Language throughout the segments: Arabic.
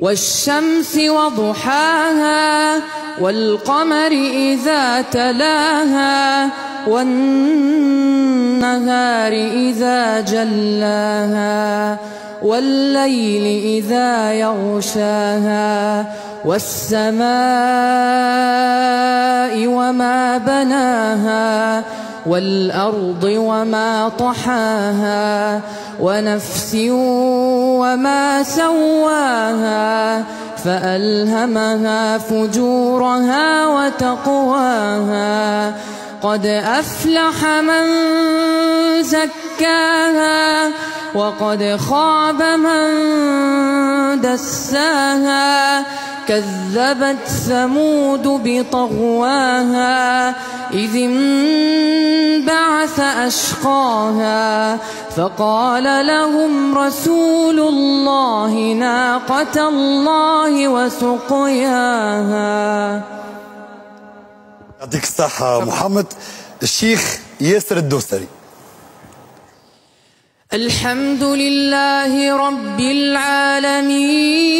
والشمس وضحاها والقمر إذا تلاها والنهار إذا جلاها والليل إذا يغشاها والسماء وما بناها والأرض وما طحاها ونفس وما سواها فألهمها فجورها وتقواها قد أفلح من زكاها وقد خاب من دساها كذبت ثمود بطغواها إذ انبعث أشقاها فقال لهم رسول الله ناقة الله وسقياها. يعطيك الصحة محمد الشيخ ياسر الدوسري الحمد لله رب العالمين.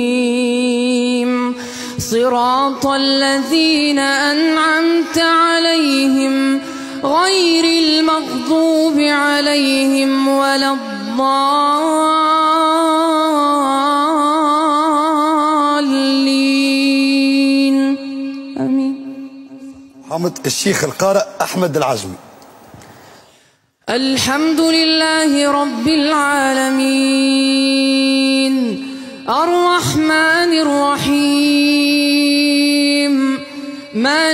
صراط الذين أنعمت عليهم غير المغضوب عليهم ولا الضالين. آمين. محمد الشيخ القارئ أحمد العجمي. الحمد لله رب العالمين. الرحمن الرحيم.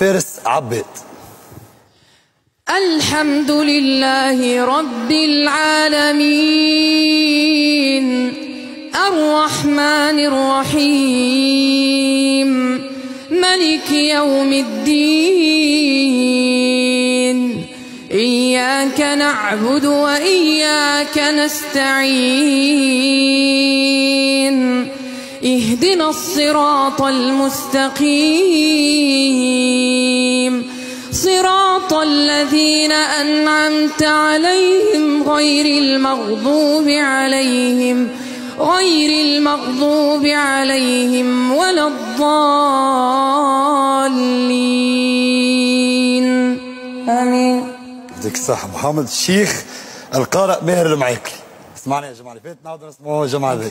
فارس عباد الحمد لله رب العالمين. الرحمن الرحيم. ملك يوم الدين. إياك نعبد وإياك نستعين. اهدنا الصراط المستقيم. صراط الذين أنعمت عليهم غير المغضوب عليهم غير المغضوب عليهم ولا الضالين. آمين. يعطيك الصحة محمد الشيخ القارئ ماهر المعيقلي اسمعنا يا جماعة اللي فات نعود نسمعوا الجماعة ذي.